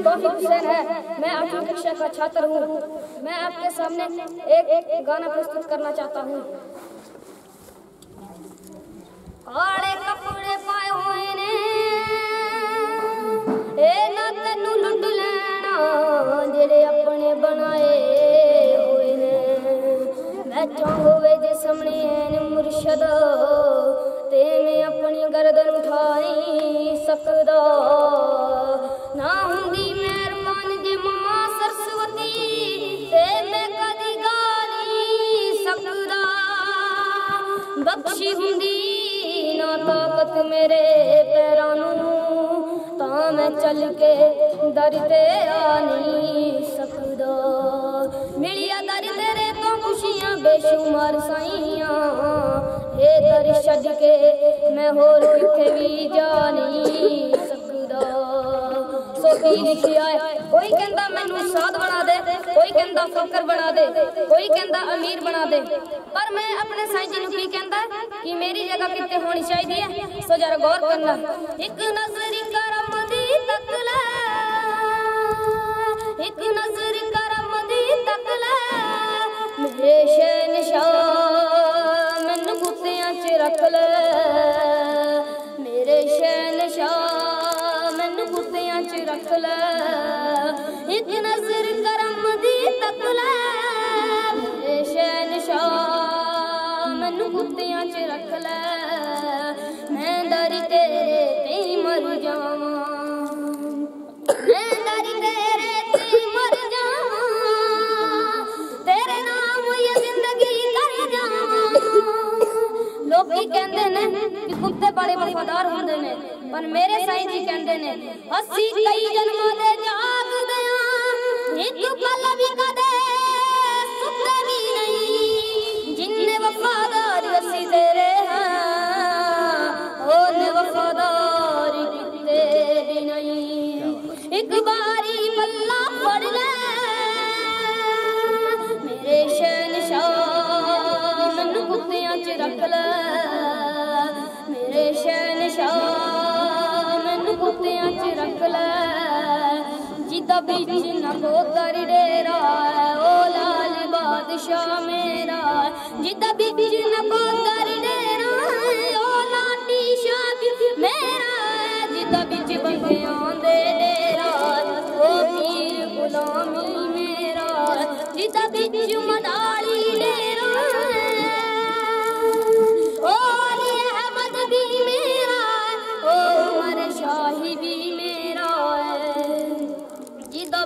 नाम तौफीक हुसैन है मैं आठवीं कक्षा का छात्र हूँ मैं आपके सामने एक, एक गाना प्रस्तुत करना चाहता हूँ काले कपड़े पाए हुए ने ए ना तैनू लुट लेना जेड़े अपने बनाए होए ने मैचों होवे जे सामने हैं मुर्शद ते मैं अपनी गर्दन उठाई सकदा ਬਖਸ਼ੀ ਹੁੰਦੀ ਨਾ ਤਾਕਤ ਮੇਰੇ ਪੈਰਾਂ ਨੂੰ, ਤਾਂ ਮੈਂ ਚੱਲ ਕੇ ਦਰ ਤੇ ਆ ਨਹੀਂ ਸਕਦਾ। ਮਿਲਿਆ ਦਰ ਤੇਰੇ ਤੋਂ ਖੁਸ਼ੀਆਂ ਬੇਸ਼ੁਮਾਰ ਸਾਈਆਂ। ਇਹ ਦਰ ਛੱਡ ਕੇ ਮੈਂ ਹੋਰ ਕਿਤੇ ਵੀ ਜਾ ਨਹੀਂ ਸਕਦਾ। ਸੋ ਲਿਖਿਆ ਕੋਈ ਕਹਿੰਦਾ ਮੈਨੂੰ ਸਾਧ ਬਣਾ ਕੋਈ ਕਹਿੰਦਾ ਫਕਰ ਬਣਾ ਦੇ, ਕੋਈ ਕਹਿੰਦਾ ਅਮੀਰ ਬਣਾ ਦੇ। ਪਰ ਮੈਂ ਆਪਣੇ ਸਾਈਂ ਜੀ ਨੂੰ ਕੀ ਕਹਿੰਦਾ? ਕਿ ਮੇਰੀ ਜਗ੍ਹਾ ਕਿੱਥੇ ਹੋਣੀ ਚਾਹੀਦੀ ਹੈ? ਸੋ ਜਰਾ ਗੌਰ ਕਰਨਾ। ਇੱਕ ਨਜ਼ਰ ਕਰਮ ਦੀ ਤੱਕ ਲੈ, ਇੱਕ ਨਜ਼ਰ ਗੁੱਤਿਆਂ 'ਚ ਰੱਖ ਲੈ। ਮੈਂ ਦਰੀ ਤੇਰੇ ਤੇ ਹੀ ਮਰ ਜਾਵਾਂ। ਮੈਂ ਦਰੀ ਤੇਰੇ ਤੇ ਹੀ ਮਰ ਜਾਵਾਂ। ਤੇਰੇ ਨਾਮ ਇਹ ਜ਼ਿੰਦਗੀ ਕਰ ਜਾਵਾਂ। ਲੋਕੀ ਕਹਿੰਦੇ ਨੇ ਕਿ ਕੁੱਤੇ ਬੜੇ ਵਫਾਦਾਰ ਹੁੰਦੇ ਨੇ, ਪਰ ਮੇਰੇ ਸਾਈਂ ਜੀ ਕਹਿੰਦੇ ਨੇ, ਅਸੀਂ ਕਈ ਜਨਮਾਂ ਦੇ ਜਾਗਦੇ ਆਂ ਇੱਕ ਪਲ ਵੀ ਕਦੇ छा मनू च रख ओ बादशाह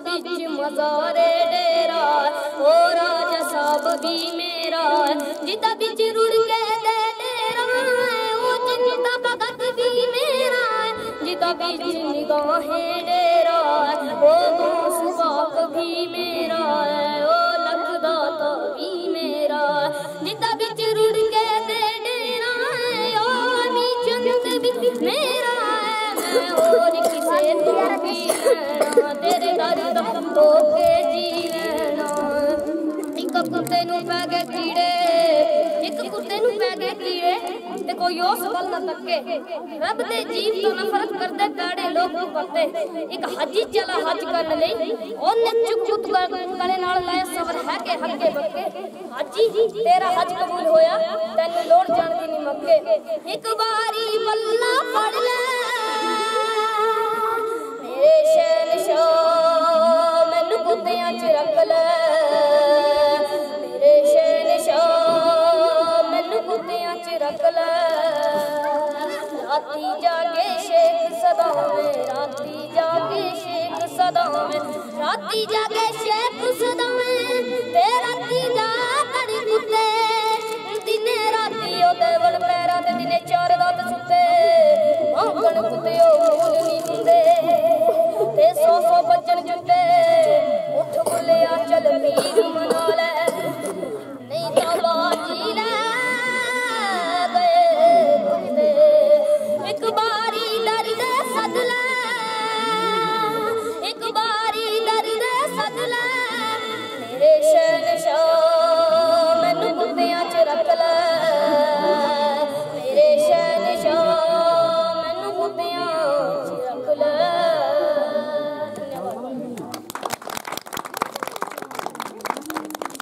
ਵਿੱਚ ਮਜ਼ਾਰੇ ਡੇਰਾ, ਓ ਰਾਜਾ ਸਾਹਿਬ ਵੀ ਮੇਰਾ ਜਿੱਦਾਂ ਵਿੱਚ ਰੁੜ ਕੇ ਦੇ ਡੇਰਾ ਓ ਚਿੰਤਾ ਭਗਤ ਵੀ ਮੇਰਾ ਜਿੱਦਾਂ ਵਿੱਚ ਨਿਗਾਹੇ ਡੇਰਾ ਓ ਗੌਸ ਪਾਕ ਵੀ ਮੇਰਾ ਉਹ ਲਖਦਾ ਤਾ ਵੀ ਮੇਰਾ ਜਿੱਦਾਂ ਵਿੱਚ ਰੁੜ ਕੇ ਦੇ ਡੇਰਾ ਉਹ ਅਮੀ ਚੰਦ ਵੀ ਮੇਰਾ ਮੈਂ ਹੋਰ ਕਿਸੇ ਤੋਂ ਵੀ ਲੈਣਾ ਤੇਰੇ ਜੀ ਲੈਣਾ ਇੱਕ ਕੁੱਤੇ ਨੂੰ ਪੈ ਗਏ ਕੀੜੇ ਇੱਕ ਕੁੱਤੇ ਨੂੰ ਪੈ ਗਏ ਕੀੜੇ ਤੇ ਕੋਈ ਉਸ ਵੱਲ ਨਾ ਤੱਕੇ ਰੱਬ ਦੇ ਜੀਵ ਤੋਂ ਨਫ਼ਰਤ ਕਰਦੇ ਕਾੜੇ ਲੋਕ ਪੱਤੇ ਇੱਕ ਹਾਜੀ ਚਲਾ ਹੱਜ ਕਰਨ ਲਈ ਉਹਨੇ ਚੁੱਕ ਗਲੇ ਨਾਲ ਲਾਇਆ ਸਬਰ ਹੈ ਕਿ ਹੱਕੇ ਬੱਕੇ ਹਾਜੀ ਤੇਰਾ ਹੱਜ ਕਬੂਲ ਹੋਇਆ, ਤੈਨੂੰ ਲੋੜ ਜਾਣ ਦੀ ਨਹੀਂ ਮੱਕੇ। ਇੱਕ ਵਾਰੀ ਬੱਲਾ ਫੜ ਲੈ ਦੀ ਜਾ ਕੇ ਸ਼ੇਖ ਸੁਦਵੇਂ ਤੇਰਾ